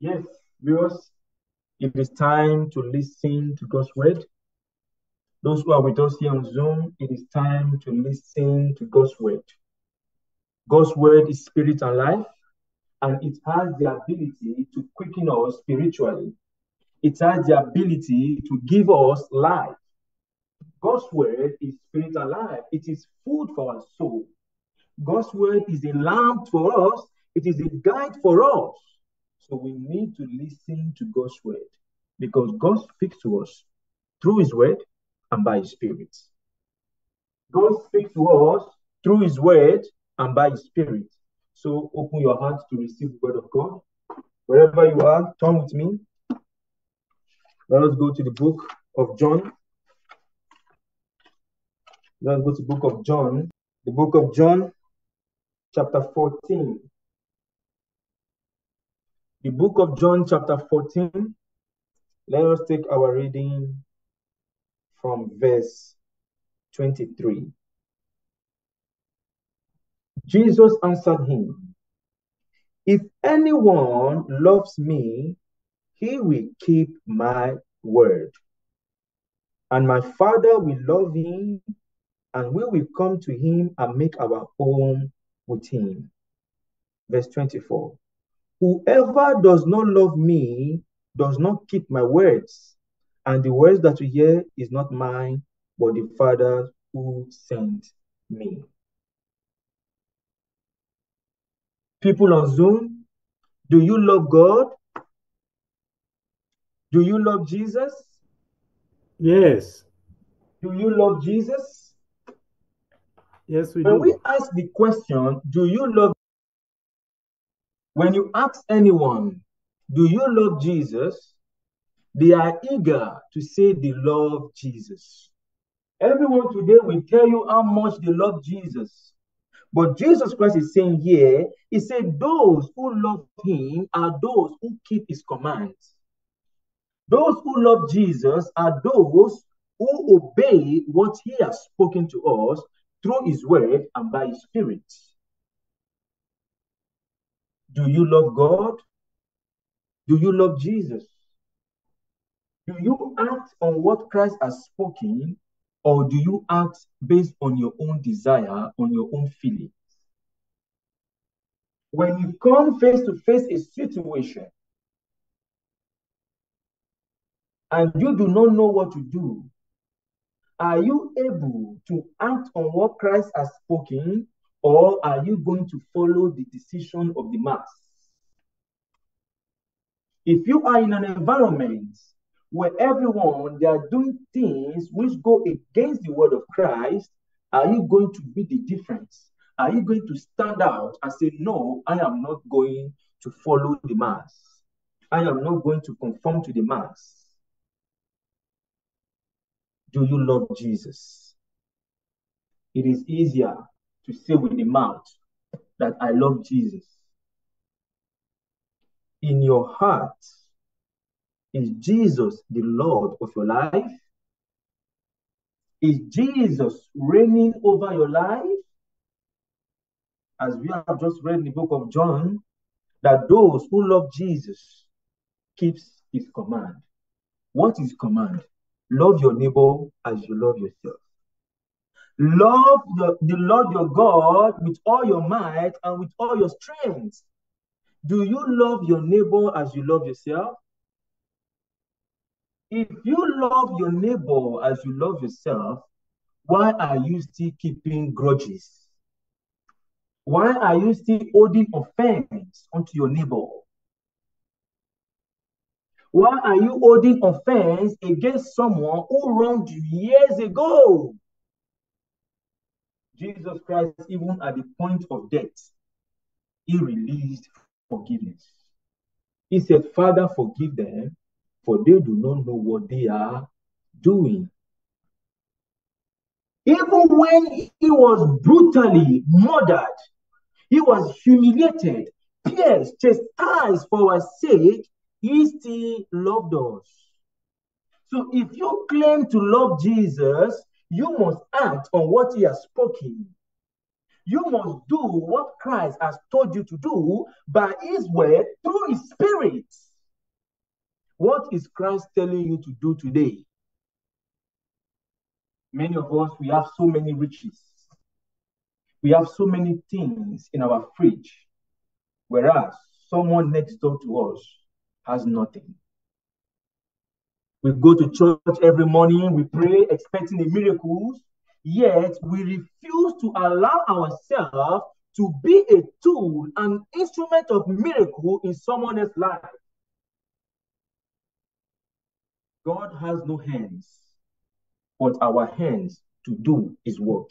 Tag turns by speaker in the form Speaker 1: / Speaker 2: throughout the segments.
Speaker 1: Yes, viewers, it is time to listen to God's word. Those who are with us here on Zoom, it is time to listen to God's word. God's word is spirit and life, and it has the ability to quicken us spiritually. It has the ability to give us life. God's word is spirit and life. It is food for our soul. God's word is a lamp for us. It is a guide for us. So we need to listen to God's word because God speaks to us through his word and by his spirit. God speaks to us through his word and by his spirit. So open your heart to receive the word of God. Wherever you are, turn with me. Let us go to the book of John. Let us go to the book of John. The book of John, chapter 14. The book of John, chapter 14. Let us take our reading from verse 23. Jesus answered him, If anyone loves me, he will keep my word. And my Father will love him, and we will come to him and make our home with him. Verse 24 Whoever does not love me does not keep my words, and the words that you hear is not mine, but the Father who sent me. People on Zoom, do you love God? Do you love Jesus?
Speaker 2: Yes.
Speaker 1: Do you love Jesus?
Speaker 2: Yes, we
Speaker 1: when
Speaker 2: do.
Speaker 1: we ask the question, do you love when you ask anyone, do you love Jesus? They are eager to say they love Jesus. Everyone today will tell you how much they love Jesus. But Jesus Christ is saying here, He said, Those who love Him are those who keep His commands. Those who love Jesus are those who obey what He has spoken to us through His word and by His Spirit. Do you love God? Do you love Jesus? Do you act on what Christ has spoken, or do you act based on your own desire, on your own feelings? When you come face to face a situation and you do not know what to do, are you able to act on what Christ has spoken, or are you going to follow the decision of the mass? If you are in an environment where everyone they are doing things which go against the word of Christ, are you going to be the difference? Are you going to stand out and say, No, I am not going to follow the mass? I am not going to conform to the mass. Do you love Jesus? It is easier to say with the mouth that I love Jesus. In your heart, is Jesus the Lord of your life? Is Jesus reigning over your life? As we have just read in the book of John, that those who love Jesus keeps his command. What is command? Love your neighbor as you love yourself. Love the, the Lord your God with all your might and with all your strength. Do you love your neighbor as you love yourself? If you love your neighbor as you love yourself, why are you still keeping grudges? Why are you still holding offense onto your neighbor? Why are you holding offense against someone who wronged you years ago? Jesus Christ, even at the point of death, he released forgiveness. He said, Father, forgive them, for they do not know what they are doing. Even when he was brutally murdered, he was humiliated, pierced, chastised for our sake, he still loved us. So if you claim to love Jesus, you must act on what he has spoken. You must do what Christ has told you to do by his word through his spirit. What is Christ telling you to do today? Many of us, we have so many riches. We have so many things in our fridge, whereas someone next door to us has nothing. We go to church every morning, we pray expecting the miracles, yet we refuse to allow ourselves to be a tool, an instrument of miracle in someone else's life. God has no hands, but our hands to do his work.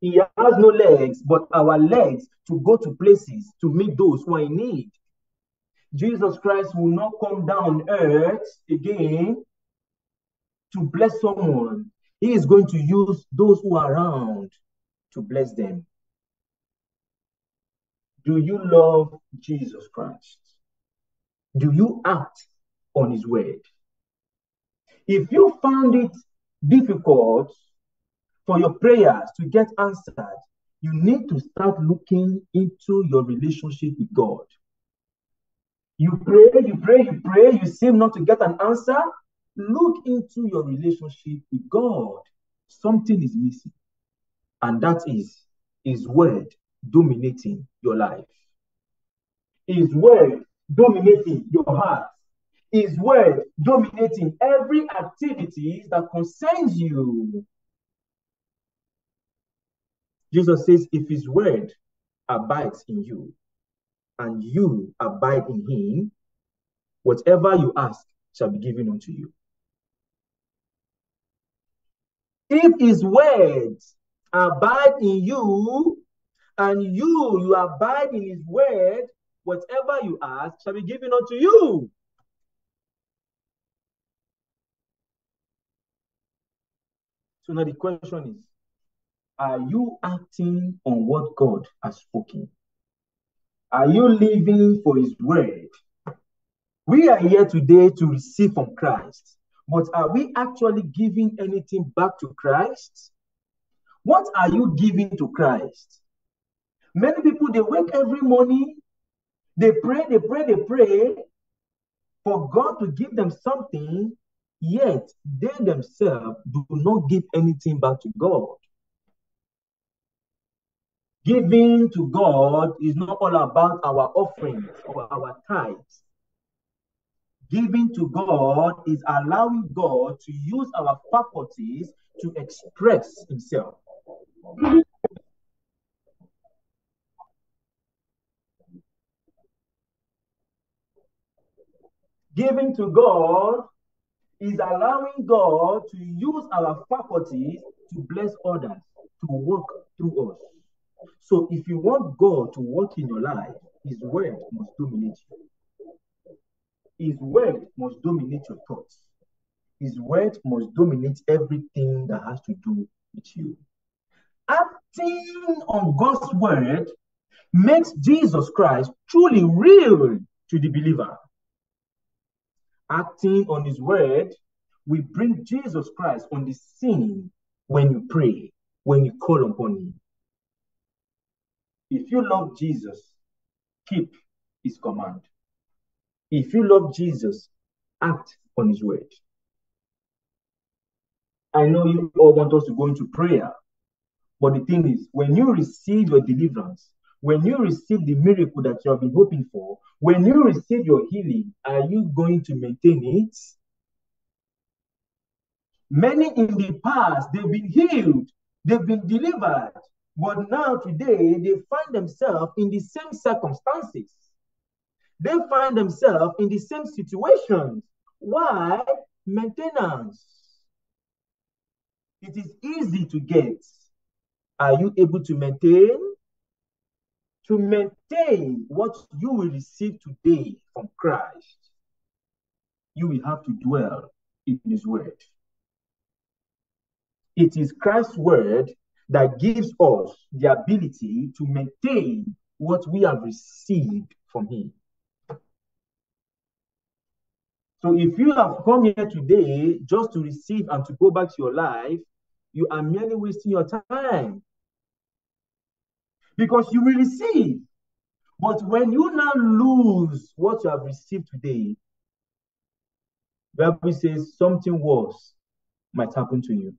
Speaker 1: He has no legs, but our legs to go to places to meet those who are in need. Jesus Christ will not come down earth again to bless someone. He is going to use those who are around to bless them. Do you love Jesus Christ? Do you act on his word? If you found it difficult for your prayers to get answered, you need to start looking into your relationship with God. You pray, you pray, you pray, you seem not to get an answer. Look into your relationship with God. Something is missing, and that is His word dominating your life. His word dominating your heart. His word dominating every activity that concerns you. Jesus says, if his word abides in you and you abide in him, whatever you ask shall be given unto you. If his words abide in you and you you abide in his word, whatever you ask shall be given unto you. So now the question is Are you acting on what God has spoken? Are you living for His word? We are here today to receive from Christ, but are we actually giving anything back to Christ? What are you giving to Christ? Many people they wake every morning, they pray, they pray, they pray for God to give them something, yet they themselves do not give anything back to God. Giving to God is not all about our offerings or our tithes. Giving to God is allowing God to use our faculties to express Himself. Giving to God is allowing God to use our faculties to bless others, to work through us. So if you want God to work in your life, His word must dominate you. His word must dominate your thoughts. His word must dominate everything that has to do with you. Acting on God's word makes Jesus Christ truly real to the believer. Acting on his word will bring Jesus Christ on the scene when you pray, when you call upon him. If you love Jesus, keep his command. If you love Jesus, act on his word. I know you all want us to go into prayer, but the thing is, when you receive your deliverance, when you receive the miracle that you have been hoping for, when you receive your healing, are you going to maintain it? Many in the past, they've been healed, they've been delivered, but now today, they find themselves in the same circumstances. They find themselves in the same situations. Why? Maintenance. It is easy to get. Are you able to maintain? To maintain what you will receive today from Christ, you will have to dwell in His Word. It is Christ's Word that gives us the ability to maintain what we have received from Him. So if you have come here today just to receive and to go back to your life, you are merely wasting your time. Because you will receive, But when you now lose what you have received today, Bible says something worse might happen to you.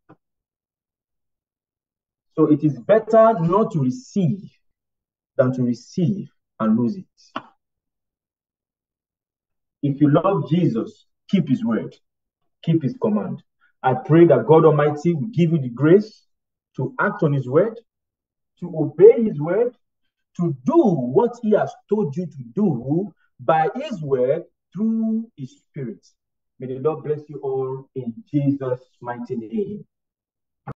Speaker 1: So it is better not to receive than to receive and lose it. If you love Jesus, keep his word, keep his command. I pray that God Almighty will give you the grace to act on his word, to obey his word, to do what he has told you to do by his word through his spirit. May the Lord bless you all in Jesus' mighty name.